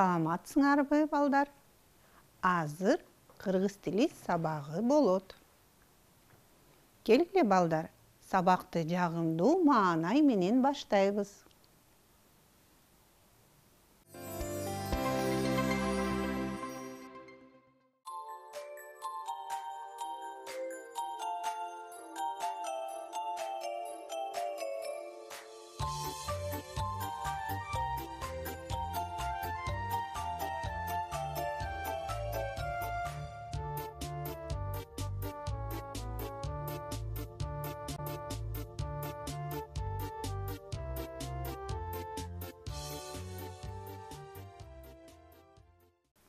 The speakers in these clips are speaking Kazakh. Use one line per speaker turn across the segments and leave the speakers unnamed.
саламатсыңарбы балдар. Азыр кыргыз тили сабагы болот. Келгиле балдар сабакты жагымдуу маанай менен баштайбыз.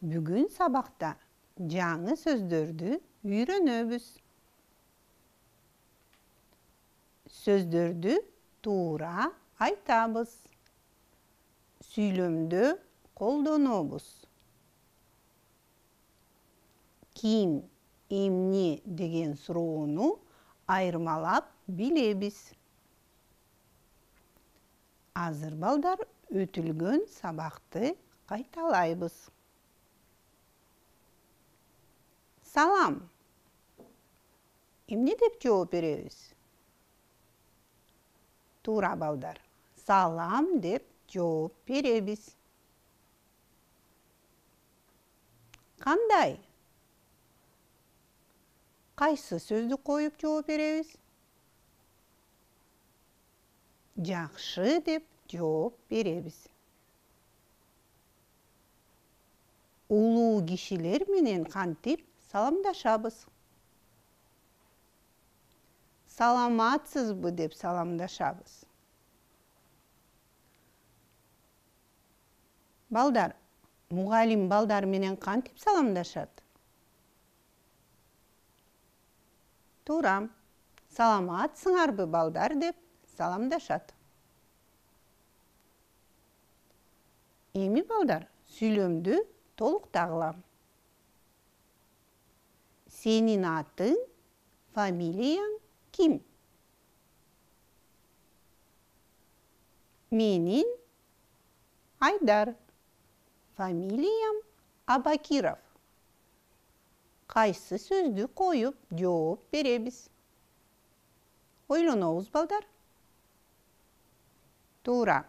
Бүгүн сабакта жаңы сөздөрдү үйрөнөбүз сөздөрдү туура айтабыз сүйлөмдө колдонобуз ким эмне деген суроону айырмалап билебиз азыр балдар өтүлгөн сабакты кайталайбыз салам. Эмне деп жооп беребиз? Туура балдар салам деп жооп беребиз. Кандай? Кайсы сөздү коюп жооп беребиз? Жакшы деп жооп беребиз. Улуу кишилер менен кантип саламдашабыз саламатсызбы деп саламдашабыз балдар мугалим балдар менен кантип саламдашат? Туура саламатсыңарбы балдар деп саламдашат. Эми балдар сүйлөмдү толуктагыла. Senin adın, familiyan kim? Menin Айдар. Фамилиям Абакиров. Кайсы сөздү коюп жооп беребиз? Ойлонобуз балдар. Туура.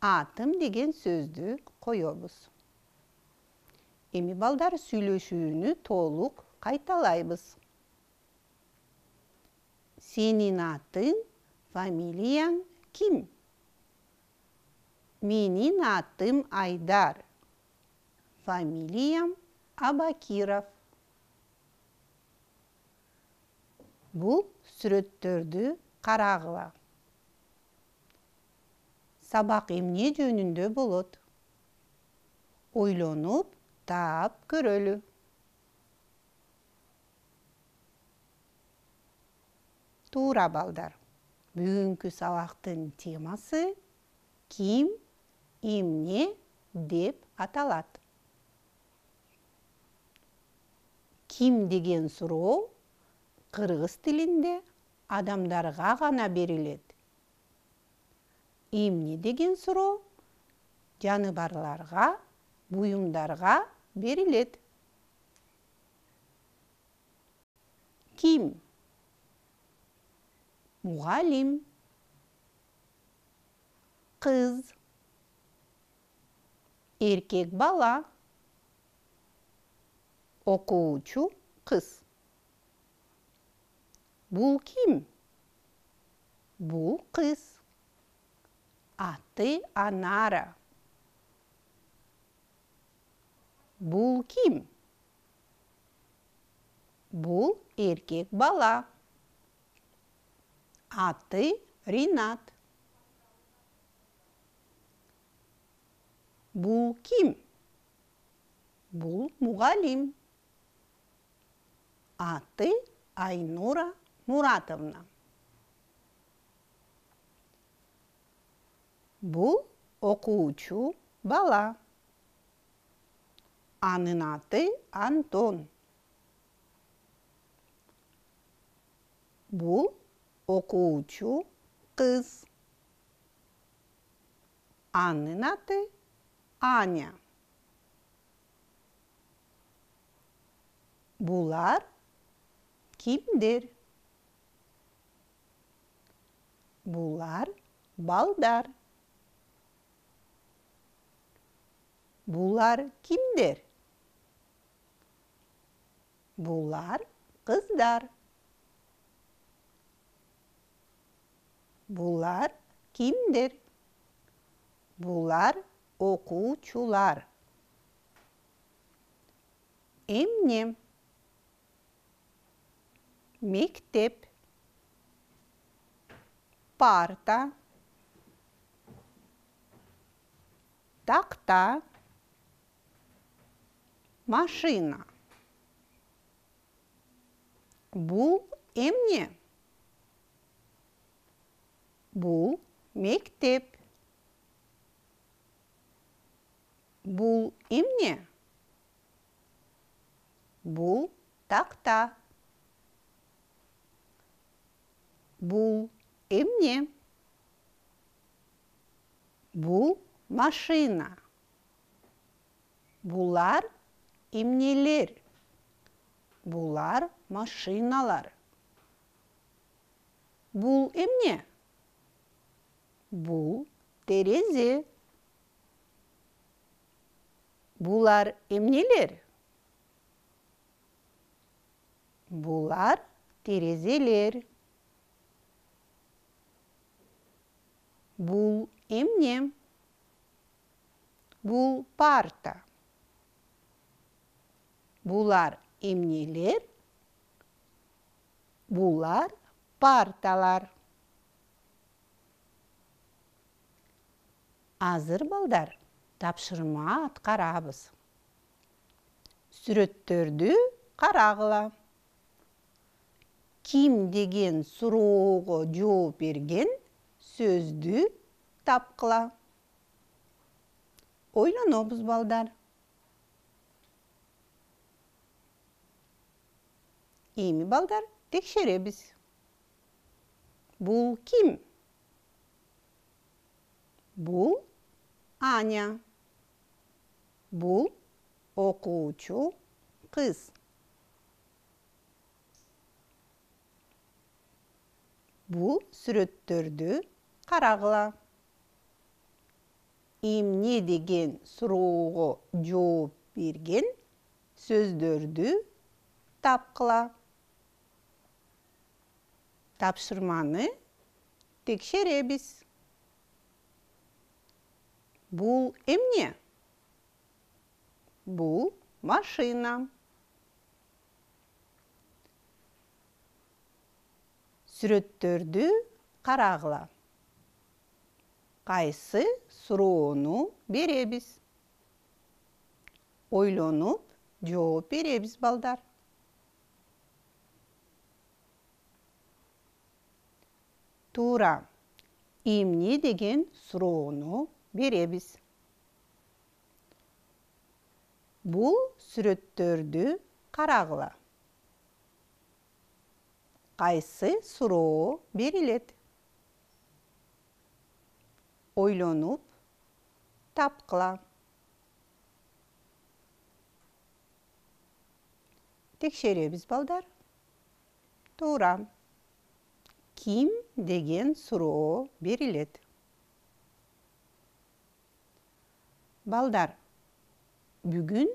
Атым деген сөздү коебуз. Эми балдар сүйлөшүүнү толук кайталайбыз сенин атың фамилияң ким менин атым айдар. Фамилиям абакиров. Бул сүрөттөрдү карагыла сабак эмне жөнүндө болот? Ойлонуп таап көрөлү. Туура балдар. Бүгүнкү сабактын темасы ким эмне деп аталат ким деген суроо кыргыз тилинде адамдарга гана берилет эмне деген суроо жаныбарларга буюмдарга берилет ким мұғалім қыз еркек бала. Окуучу қыз. Бұл ким бұл қыз. Аты анара. Бұл ким бұл еркек бала. Аты Ринат. Бул ким? Бул мугалим. Аты Айнура Муратовна. Бул окуучу бала. Анын аты Антон. Бул Okuvchi kız. Annenin adı Anya. Bular kimdir? Bular baldar. Bular kimdir? Bular kızlar. Булар кимдер? Булар окуучулар. Эмне? Мектеп. Парта. Такта. Машина. Бул эмне? Бул мектеп. Бул эмне? Бул такта. Бул эмне? Бул машина. Булар эмнелер? Булар машиналар. Бул эмне? Бул терезе. Булар эмнелер? Булар терезелер. Бул эмне? Бул парта. Булар эмнелер? Булар парталар. Азыр балдар, тапшырма аткарабыз. Сүрөттөрдү карагыла. Ким деген суроого жооп берген сөздү тапкыла. Ойлонобуз балдар. Эми балдар текшеребиз. Бул ким? Бул Аня. Бул окуучу кыз. Бул сүрөттөрдү карагыла. Эмне деген суроого жооп берген сөздөрдү тапкыла. Тапшырманы текшеребиз. Бул эмне? Бул машина. Сүрөттөрдү карагыла. Кайсы суроону беребиз? Ойлонуп, жооп беребиз балдар. Туура. Эмне деген суроону беребиз. Бул сүрөттөрдү карагыла. Кайсы суроо берилет? Ойлонуп, тапкыла. Текшеребиз балдар. Туура. Ким деген суроо берилет? Балдар, бүгүн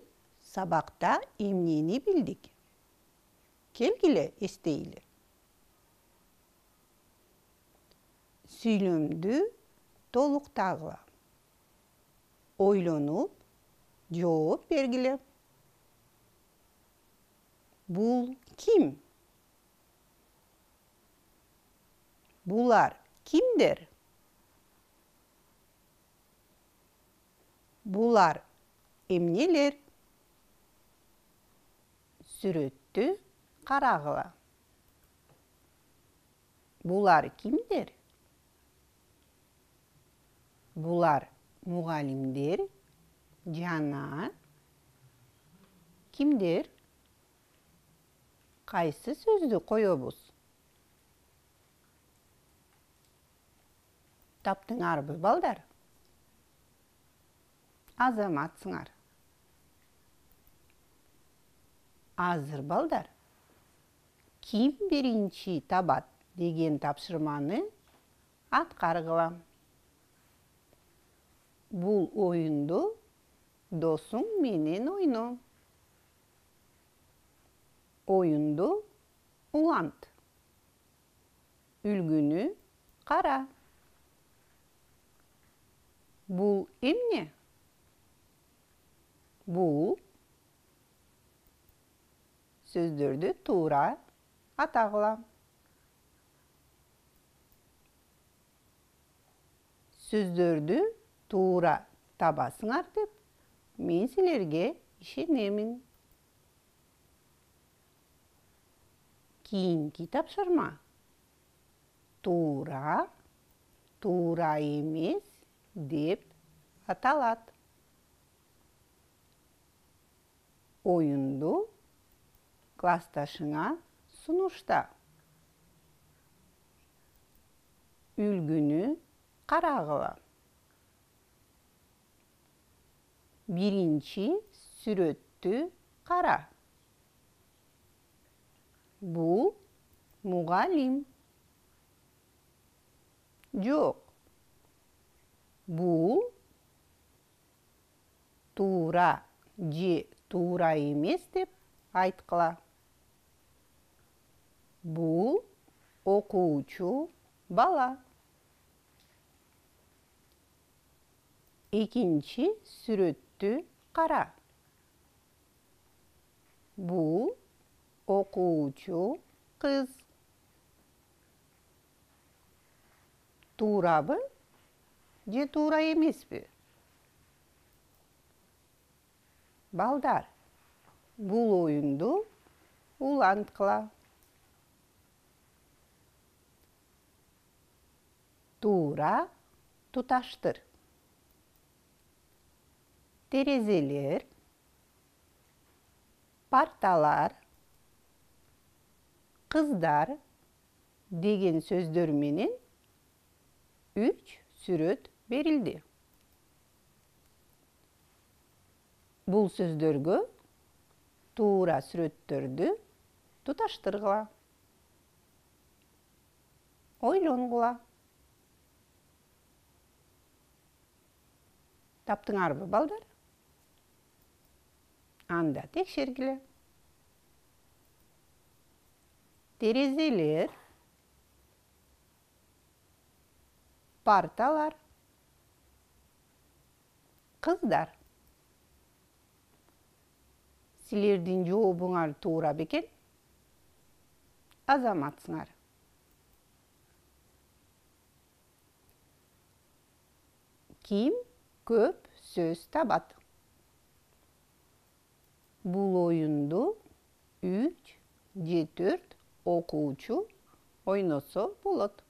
сабакта эмнени билдик? Келгиле эстейли. Сүйлөмдү толуктагыла. Ойлонуп, жооп бергиле. Бул ким? Булар кимдер? Булар эмнелер? Сүрөттү карагыла. Булар кимдер? Булар мугалимдер жана кимдер? Кайсы сөздү коебуз? Таптыңарбы балдар? Азаматсыңар. Азыр балдар ким биринчи табат деген тапшырманы аткаргыла. Бул оюнду досуң менен ойно. Оюнду улант. Үлгүнү кара. Бул эмне? Бул сөздөрдү туура атагыла сөздөрдү туура табасыңар деп мен силерге ишенемин кийинки тапшырма туура туура эмес деп аталат оюнду классташыңа сунушта үлгүнү карагыла биринчи сүрөттү кара бул мугалим жок бул туура же туура эмес деп айткыла бул окуучу бала. Экинчи сүрөттү кара. Бул окуучу кыз. Туурабы же туура эмеспи? Балдар бул оюнду уланткыла туура туташтыр терезелер парталар кыздар деген сөздөр менен үч сүрөт берилди бул сөздөргө туура сүрөттөрдү туташтыргыла ойлонгула. Таптыңарбы балдар? Анда текшергиле. Терезелер парталар кыздар. Силердин жообуңар туура бекен азаматсыңар. Ким көп сөз табат. Бул оюнду үч же төрт окуучу ойносо болот.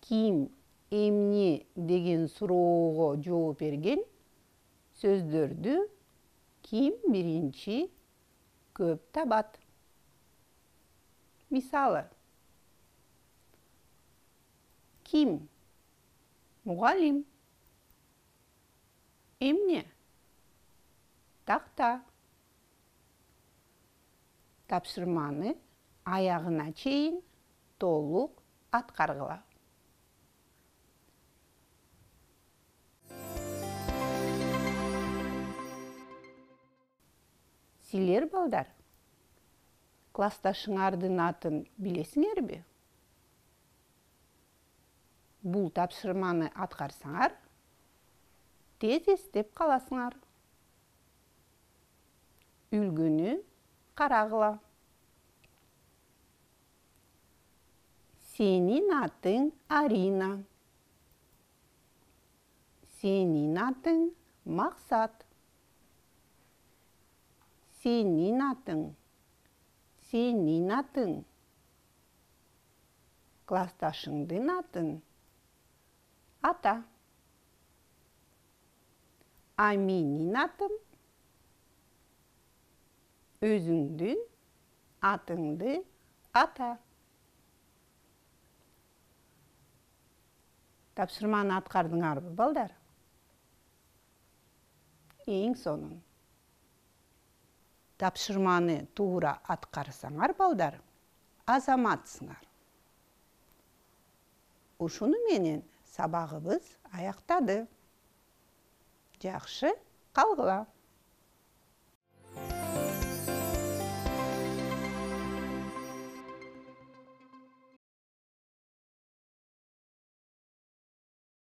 Ким эмне деген суроого жооп берген сөздөрдү ким биринчи көп табат мисалы ким мугалим эмне такта тапшырманы аягына чейин толук аткаргыла силер балдар классташыңардын атын билесиңерби бул тапшырманы аткарсаңар тез эстеп каласыңар үлгүнү карагыла сенин атың арина. Сенин атың максат сенин атың сенин атың классташыңдын атын ата. А менин атым атыңды ата. Тапшырманы аткардыңарбы балдар? Эң сонун тапшырманы туура аткарсаңар балдар азаматсыңар. Ушуну менен сабагыбыз аяктады жакшы калгыла